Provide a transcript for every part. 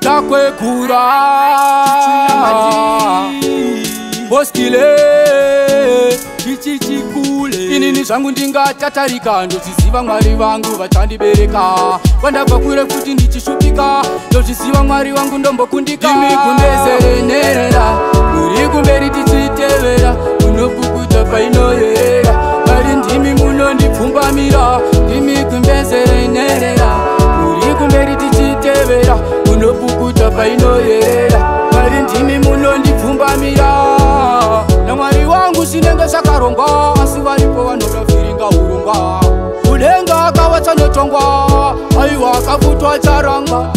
takwekura hostile tichi chikule inini zvangu ndingatatarika ndozviziva mwari vangu vachandibereka kwandabva kure kuti ndichishupika ndozviziva mwari vangu ndombokundikaimi kumbezerenerera muri kumberi painoyera mwari ndimi munondipfumbamira namwari wangu zvinenge zvakarongwa asi varipo vanoda vhiringa urongwa kudenga akava chanotongwa aiwa akafutwa charangwa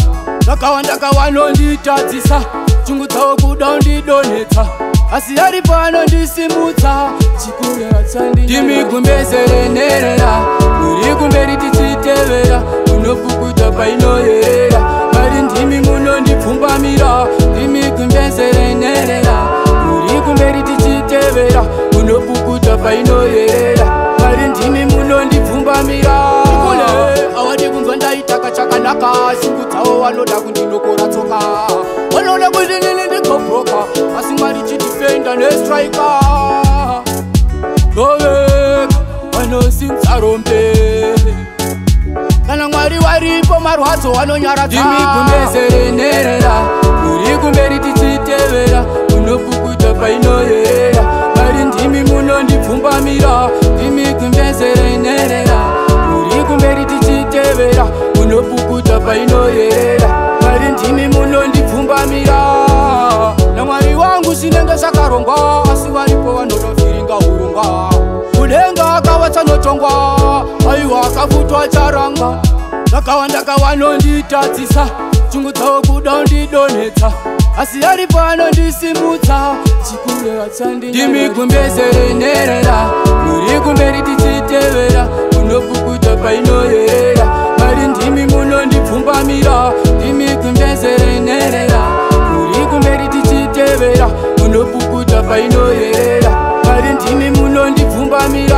zvakawandaka vanonditadzisa chungu dzavo kuda undidonhedza asi aripo anondisimutsa chikuru yatsandindimi kumbezerenerera uri kumberiti painoyerera mwari ndimi munondipfumbamira ukule awadi kunzwa ndaitaka chakanaka shungudzawo vanoda kundinokora tsoka vanoda kundinini ndigobroka asi mwari chidifenda nestrika oveka vanosinzarombe kana mwari varipo marwadzo vanonyaradzaimigumezerenerera uri kumberi tichitevera unopukuta painoyera kuzvipira dimi kumbezerenerera uri kumberi tichitevera unopukuta painoyerera mwari ndimi munondipfumbamira namwari wangu zvinenge zvakarongwa asi varipo vanonovhiringa urunga kunenge akava chanotongwa aiwa akafutwa charangwa vakawandaka vanonditadzisa chungu dzavo kuda undidonhedza asi aripo anondisimutsa ndimigumbezere nerera muri kumberi tichitevera munopukuta painoyerera mari ndimi munondipfumbamira ndimigumbezere nerera muri kumberi tichitevera munopukuta painoyerera mari ndimi munondipfumbamira